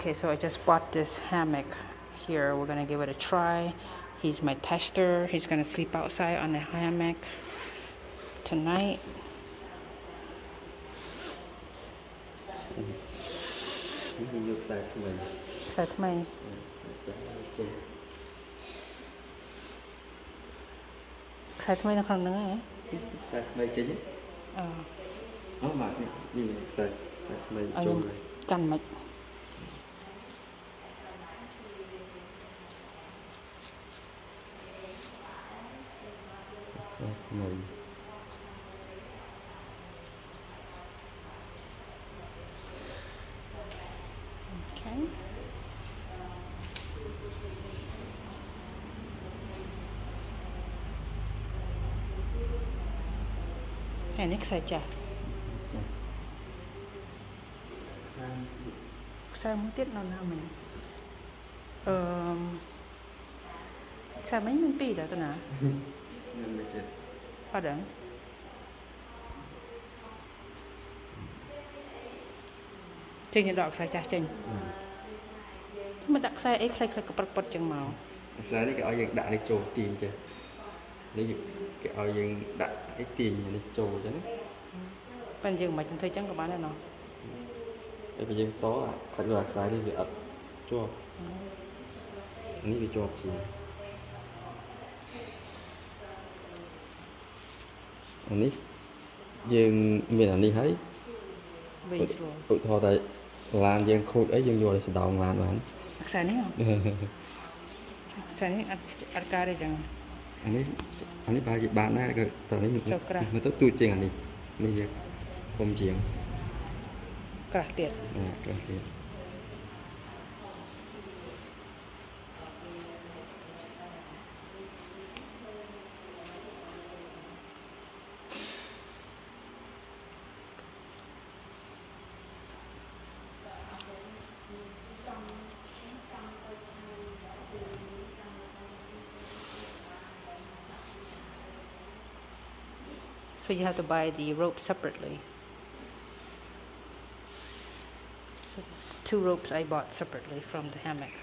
Okay, so I just bought this hammock here. We're gonna give it a try. He's my tester. He's gonna sleep outside on the hammock tonight. នេះយកខ្សែថ្មី So to my ចាចេះ so to my នៅក្នុងហ្នឹងហ៎ខ្សែថ្មីចេញអឺអូមកនេះនេះខ្សែខ្សែថ្មីឲ្យចូលខ្ញុំហើយកាន់មិនខ្សែថ្មី Okay. Này nick sai chả ចាខ្សែ sai muốn tiết nào nào mình ờ sai mấy mình pi đó tôi nè នឹងមិនទៀត phát đẳng Trình như đọc sai chả trình mà đặt sai ấy khai khai cái bật bật chẳng màu ខ្សែនេះគេឲ្យយើងដាក់នេះចូលទាញចេះនេះគេឲ្យយើងដាក់អីទាញនេះចូលចឹងណា Bạn dừng mà chúng thấy chẳng có bán này nó ហើយបើយើងតអាខាត់យកអាខ្សែនេះវាអត់ជាប់នេះវាជាប់ជាង អានេះយើងមានអានេះហើយ Vì rồi ឧទាហរណ៍តែឡានយើងខូចអីយើងយកទៅសដោងឡានបាន Sai này không? Sai này ăn ăn ca đây chẳng អានេះអានេះប្រហែលជាបានដែរក៏តែនេះចូលក្រាស់មើលទៅទូចជាងអានេះនេះវាធំជាង Cả tiệt អាខ្លះទៀត So you have to buy the rope separately. So two ropes I bought separately from the hammock.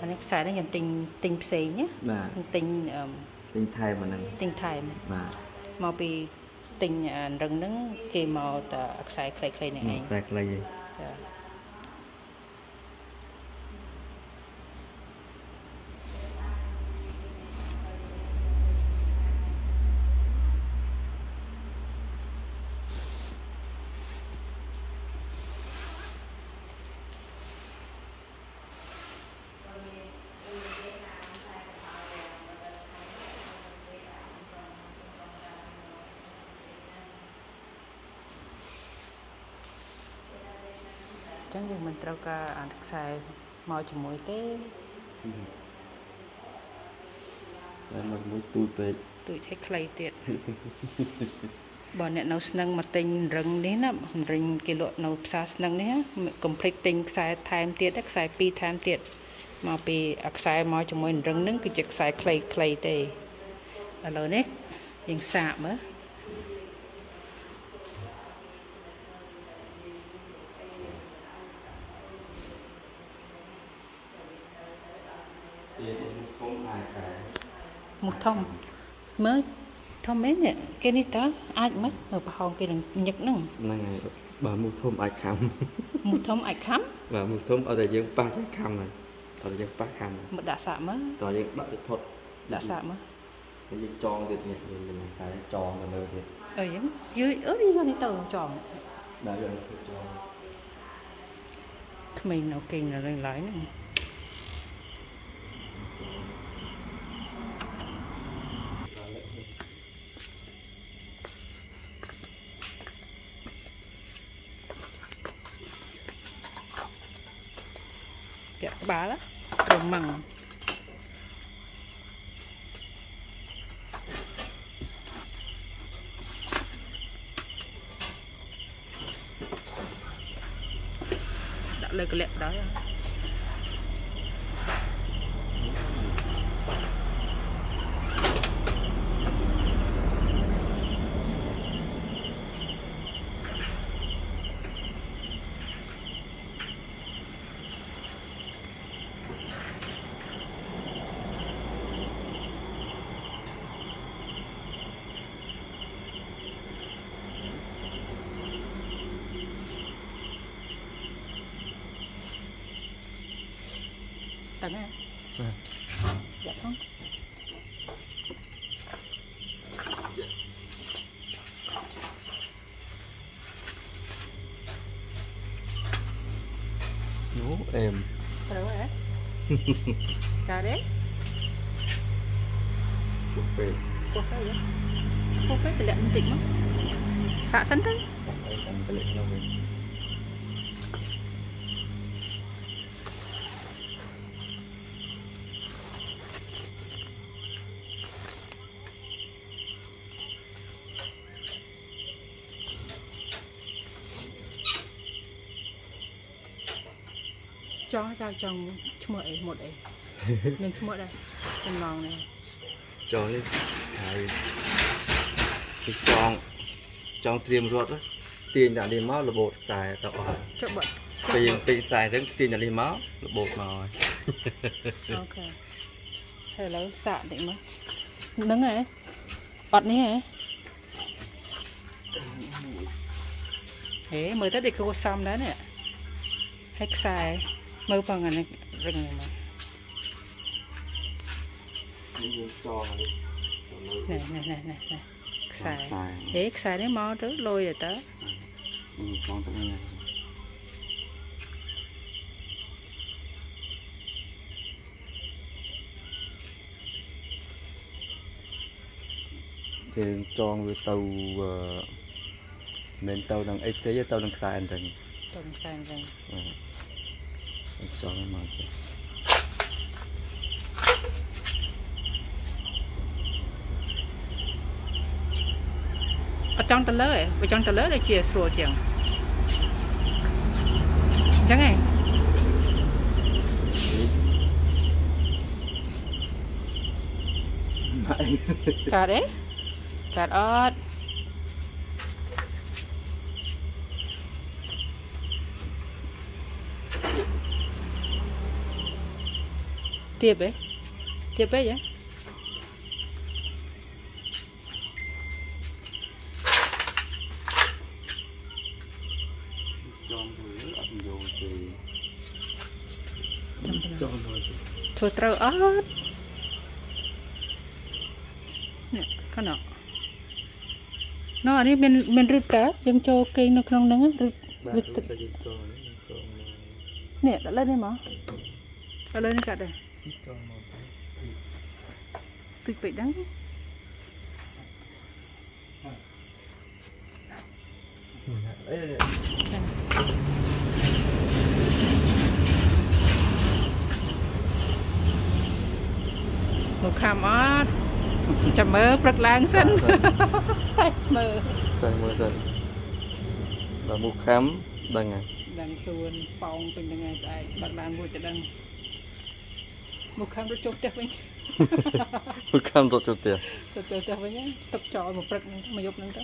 អានេះខ្សែនេះខ្ញុំទិញទិញផ្សេងណាបាទខ្ញុំទិញអឺមទិញថែមអាហ្នឹងទិញថែមបាទមកពីទិញអារឹងហ្នឹងគេមកតែខ្សែខ្លីៗនេះឯងខ្សែខ្លីឯងចា ចឹងយើងមិនត្រូវការអាខ្សែមកជាមួយទេខ្សែមកមួយទូចពេកទួចឲ្យខ្លីទៀតបើអ្នកនៅស្នឹងមកទិញរឹងនេះណារឹងគេលក់នៅផ្សារស្នឹងនេះណាកុំភ្លេចទិញខ្សែថែមទៀតណាខ្សែពីរថែមទៀតមកពីអាខ្សែមកជាមួយរឹងហ្នឹងគឺជាខ្សែខ្លីខ្លីទេឥឡូវនេះយើងសាកមើល ទៀតធំអាចតែ មុខ ធំមើលធំមែននេះគេនេះតើអាចមិននៅប្រហោងគេនឹងញឹកហ្នឹងហ្នឹងហើយបើមុខធំអាចខំមុខធំអាចខំបាទមុខធំឲ្យតែយើងប៉ះទៅខំហើយឲ្យតែយើងប៉ះខំមកដាក់សាកមើលតើយើងដាក់ទៅថត់ដាក់សាកមើលហើយយើងចងទៀតនេះយើងមានខ្សែចងទៅលើទៀតអើយយឺអើយយកនេះទៅចំដាក់យើងធ្វើចងក្មេងនៅគេងនៅលើឡើយហ្នឹង ពាក់ក្បាលណាត្រឹមម៉ងដាក់លើកលាក់ដល់ហើយ cần không? Dạ không? Nố em. Đâu hả? Cà đấy. Cục phê. Cục phê vậy? Cục phê lại lẹn tịnh lắm. Xạ sân thế. Cục phê cái lẹn lệnh nhau về Cho ra trong chmợ ấy một ấy. Nhưng chmợ đây. Trong lòng này. cho lên ហើយពីចងចងត្រៀមរត់ទាញដាក់នេះមករបូតខ្សែទៅអស់ Cho bận. ពេលយើងពេញខ្សែហ្នឹងទាញដាក់នេះមករបូតមកហើយ Ok. Thế là xạ định mà. Nâng ấy. Bọt ní ấy. Thế mới tới địch cô xong đó nè. Hết xài. Mơ bằng này rừng này mà. នេះយើ ងចងនេះ Nè nè nè nè nè. Xài. Xài. Thế xài đấy mò trước lôi rồi tớ. នេះចងទៅនេះយើងចងវាទៅអឺមិនទៅនឹងអីផ្សេងទេទៅនឹងខ្សែអញ្ចឹង Tùng xài rừng. អឺចងឲ្យមកចេះ Ở trong tờ lỡ ấy. Ở trong tờ lỡ là chia sủa chẳng. Chẳng ấy. ម៉ែ Cả đấy. Cả ớt. Tiếp ấy. Tiếp ấy vậy. ចងទៅអត់យល់ទេ Trong tờ ច lỡ. ងទៅធ្វើត្រូវអត់នេះខណៈណ៎អានេះមានមានរឹ តតើយើងចូលគេងនៅក្នុងហ្នឹងរឹតបាទរឹតទៅទឹកយើងចងនេះចងមកនេះដាក់លើនេះមកដាក់លើនេះកាត់ដែរចងមកតិចពេកហ្នឹងអេមកខាំអត់ចាំមើលព្រឹកឡើងសិនតែស្មើតែមើលសិនដល់មុខខាំដឹងហើយដឹងខ្លួនប៉ោងពេញហ្នឹងហើយស្អែកបាត់បានមួយទៅដឹង មកខាំរត់ចូលផ្ទះវិញមុខខាំរត់ចូលផ្ទះទៅទៅផ្ទះវិញហ្នឹងទឹកចោលមកព្រឹកហ្នឹងមកយប់ហ្នឹងទៅ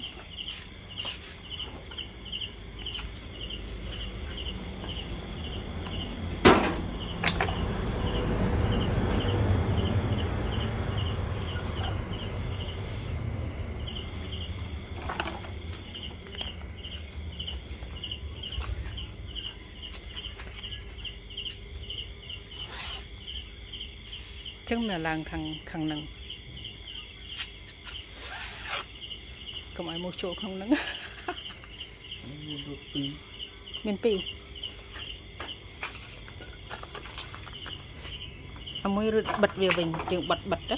ចឹងនៅឡើងខាងខាងហ្នឹងកុំឲ្យមកចូលក្នុងហ្នឹងមានរូបពីរមានពីរអាមួយរត់បិទវាវិញយើងបិទបិទទៅ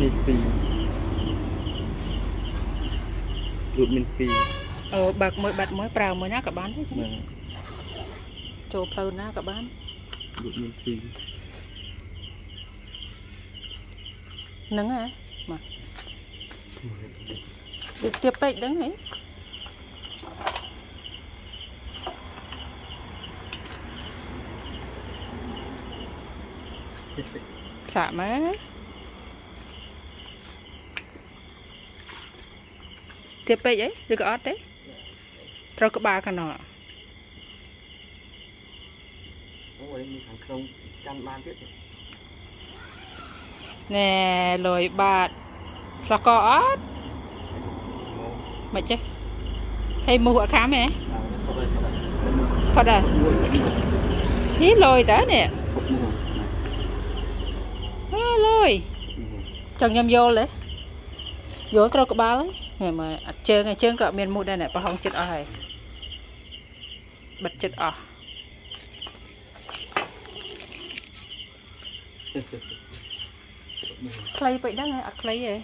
នេះពីររូបមានពីរ អឺបើកមួយបិទមួយប្រើមួយណាក៏បានដែរចឹងបាទចូលផ្លូវណាក៏បានរូបមានពីរហ្នឹងហ៎មកវាទៀបពេកហ្នឹងហីសាក់មកទៀបពេកអីឬក៏អត់ទេ ត្រូវក្បាលកណ្ដោអូយមានខាងក្នុងចាំបានទៀតណែលុយបាតឆ្លោះកអត់មមិនចេះហើយមូសអត់ខាំទេបាទពុកឲ្យពុកឲ្យផុតអើមួយមួយនេះលយតើនេះពុកមួយអើលយចង់ខ្ញុំយល់ទេយល់ត្រូវក្បាលហ្នឹងមើលអត់ជើងឯជើងក៏អត់មានមូសដែរណែប្រហោងចិត្តអស់ហើយ បិទចិត្តអស់ខ្លីពេកដែរអត់ខ្លីទេ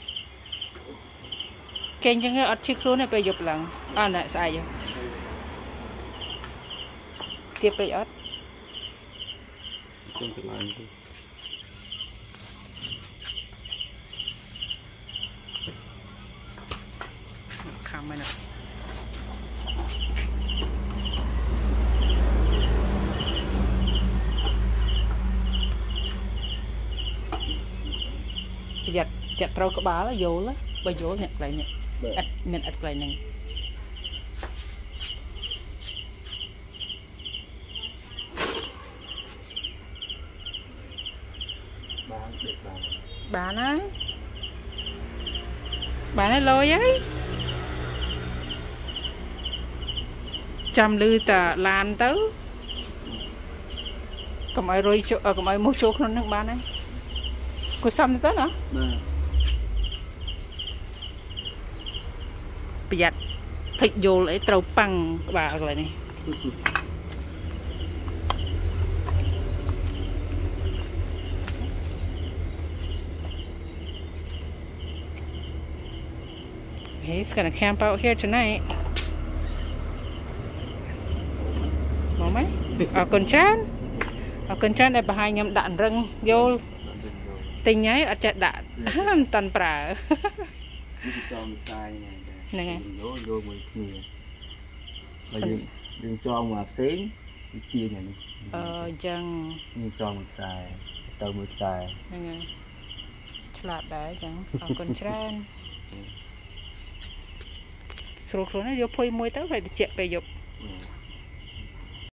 គេអញ្ចឹងអត់ឈឺខ្លួនទេពេលយប់ឡើងអត់ណែស្អែកទៀតពេកអត់ជុំកន្លែងទៅខំហ្នឹងណាប្រយ័ត្ន ចាក់ត្រូវក្បាលយល់ណាបើយល់អ្នកកន្លែងនេះបាទឥតមានឥតកន្លែងហ្នឹងបានដេកបានបានហើយបានហើយលយហើយចាំលឺតាឡានទៅកុំឲ្យរុយចូលអឺកុំឲ្យមូសចូលក្នុងហ្នឹងបានហើយគួរសមទៅណាបាទ ប្រយ័ត្នភិចយល់អីត្រូវប៉ាំងក្បាលកន្លែងនេះហេ he's gonna camp out here tonight មកមកអរគុណច្រើនអរគុណច្រើនដែលបង្ហាញខ្ញុំដាក់រឹងយល់ទិញហើយអត់ចេះដាក់មិនតាន់ប្រើតាមតែ ហ្នឹងហ្នឹងហើយយកយកមួយគ្នាបើយើងយើងចងមកផ្សេងវាទាញអានេះអឺអញ្ចឹងនេះចងមួយខ្សែទៅមួយខ្សែហ្នឹងហើយឆ្លាតដែរអញ្ចឹងអរគុណច្រើនស្រួលខ្លួនណាស់យកភុយមួយទៅហើយតិចពេលយប់បាទ